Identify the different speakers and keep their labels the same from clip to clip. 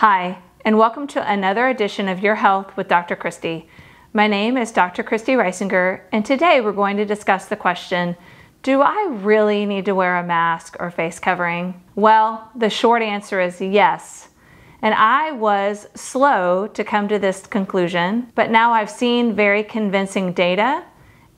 Speaker 1: Hi, and welcome to another edition of Your Health with Dr. Christy. My name is Dr. Christy Risinger, and today we're going to discuss the question Do I really need to wear a mask or face covering? Well, the short answer is yes. And I was slow to come to this conclusion, but now I've seen very convincing data,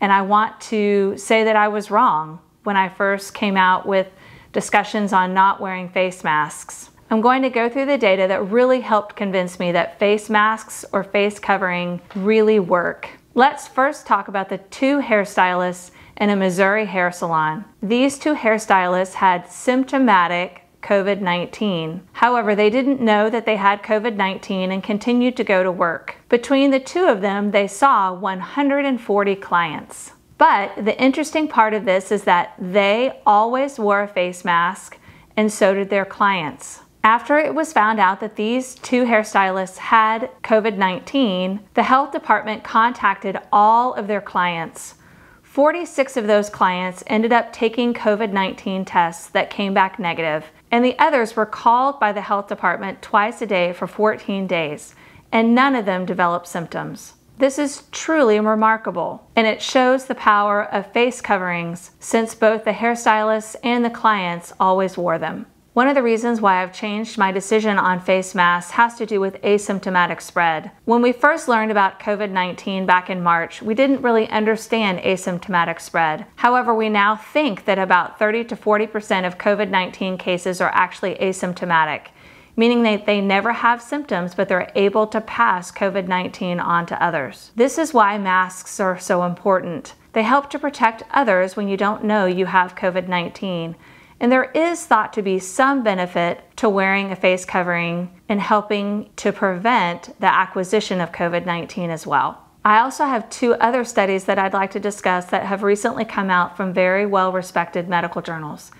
Speaker 1: and I want to say that I was wrong when I first came out with discussions on not wearing face masks. I'm going to go through the data that really helped convince me that face masks or face covering really work. Let's first talk about the two hairstylists in a Missouri hair salon. These two hairstylists had symptomatic COVID 19. However, they didn't know that they had COVID 19 and continued to go to work. Between the two of them, they saw 140 clients. But the interesting part of this is that they always wore a face mask, and so did their clients. After it was found out that these two hairstylists had COVID 19, the health department contacted all of their clients. 46 of those clients ended up taking COVID 19 tests that came back negative, and the others were called by the health department twice a day for 14 days, and none of them developed symptoms. This is truly remarkable, and it shows the power of face coverings since both the hairstylists and the clients always wore them. One of the reasons why I've changed my decision on face masks has to do with asymptomatic spread. When we first learned about COVID 19 back in March, we didn't really understand asymptomatic spread. However, we now think that about 30 to 40% of COVID 19 cases are actually asymptomatic, meaning that they never have symptoms but they're able to pass COVID 19 on to others. This is why masks are so important. They help to protect others when you don't know you have COVID 19 and there is thought to be some benefit to wearing a face covering and helping to prevent the acquisition of COVID 19 as well. I also have two other studies that I'd like to discuss that have recently come out from very well respected medical journals.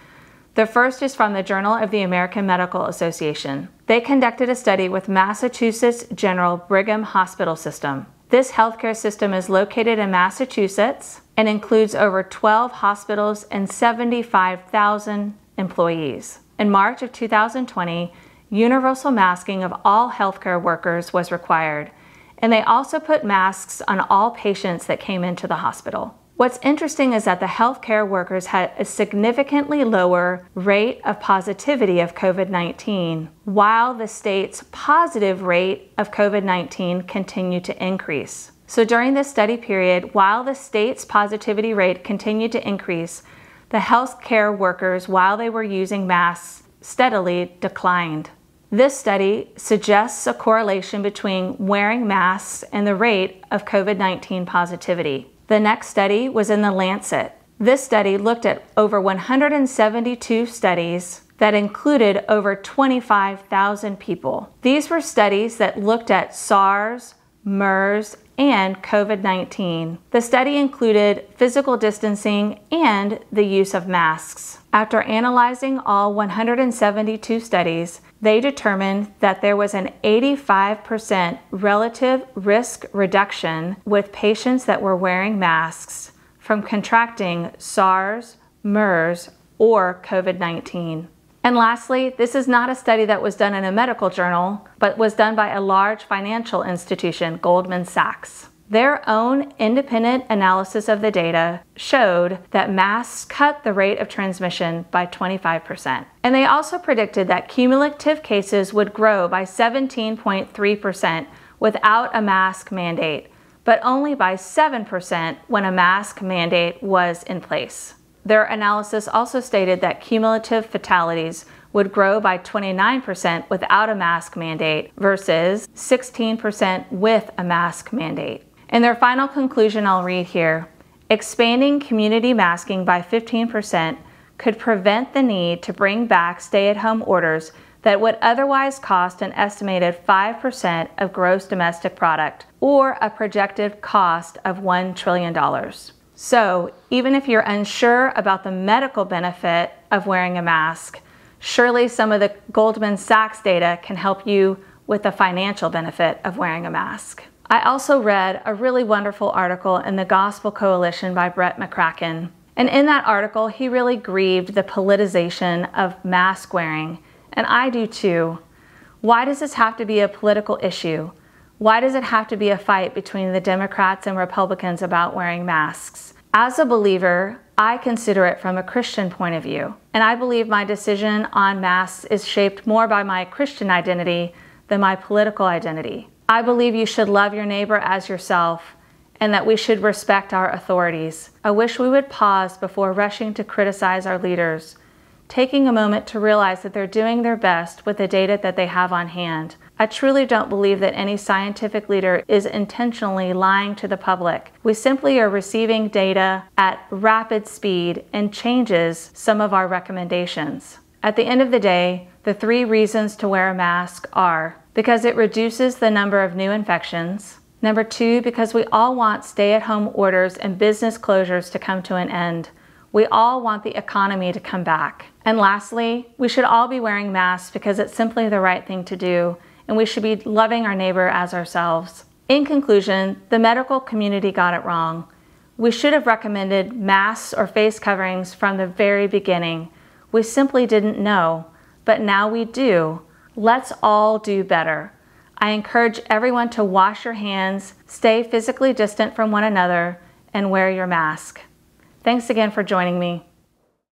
Speaker 1: The first is from the Journal of the American Medical Association. They conducted a study with Massachusetts General Brigham Hospital System. This healthcare system is located in Massachusetts and includes over 12 hospitals and 75,000 employees. In March of 2020, universal masking of all healthcare workers was required, and they also put masks on all patients that came into the hospital. What's interesting is that the healthcare workers had a significantly lower rate of positivity of COVID 19, while the state's positive rate of COVID 19 continued to increase. So during this study period, while the state's positivity rate continued to increase, the healthcare workers, while they were using masks, steadily declined. This study suggests a correlation between wearing masks and the rate of COVID 19 positivity. The next study was in The Lancet. This study looked at over 172 studies that included over 25,000 people. These were studies that looked at SARS, MERS, and COVID 19. The study included physical distancing and the use of masks. After analyzing all 172 studies, they determined that there was an 85% relative risk reduction with patients that were wearing masks from contracting SARS, MERS, or COVID 19. And lastly, this is not a study that was done in a medical journal, but was done by a large financial institution, Goldman Sachs. Their own independent analysis of the data showed that masks cut the rate of transmission by 25%. And they also predicted that cumulative cases would grow by 17.3% without a mask mandate, but only by 7% when a mask mandate was in place. Their analysis also stated that cumulative fatalities would grow by 29% without a mask mandate versus 16% with a mask mandate. In their final conclusion, I'll read here expanding community masking by 15% could prevent the need to bring back stay at home orders that would otherwise cost an estimated 5% of gross domestic product or a projected cost of $1 trillion. So, even if you're unsure about the medical benefit of wearing a mask, surely some of the Goldman Sachs data can help you with the financial benefit of wearing a mask. I also read a really wonderful article in the Gospel Coalition by Brett McCracken. And in that article, he really grieved the politicization of mask wearing, and I do too. Why does this have to be a political issue? Why does it have to be a fight between the Democrats and Republicans about wearing masks? As a believer, I consider it from a Christian point of view, and I believe my decision on masks is shaped more by my Christian identity than my political identity. I believe you should love your neighbor as yourself and that we should respect our authorities. I wish we would pause before rushing to criticize our leaders, taking a moment to realize that they're doing their best with the data that they have on hand. I truly don't believe that any scientific leader is intentionally lying to the public. We simply are receiving data at rapid speed and changes some of our recommendations. At the end of the day, the three reasons to wear a mask are because it reduces the number of new infections. Number two, because we all want stay at home orders and business closures to come to an end. We all want the economy to come back. And lastly, we should all be wearing masks because it's simply the right thing to do, and we should be loving our neighbor as ourselves. In conclusion, the medical community got it wrong. We should have recommended masks or face coverings from the very beginning. We simply didn't know, but now we do. Let's all do better. I encourage everyone to wash your hands, stay physically distant from one another, and wear your mask. Thanks again for joining me.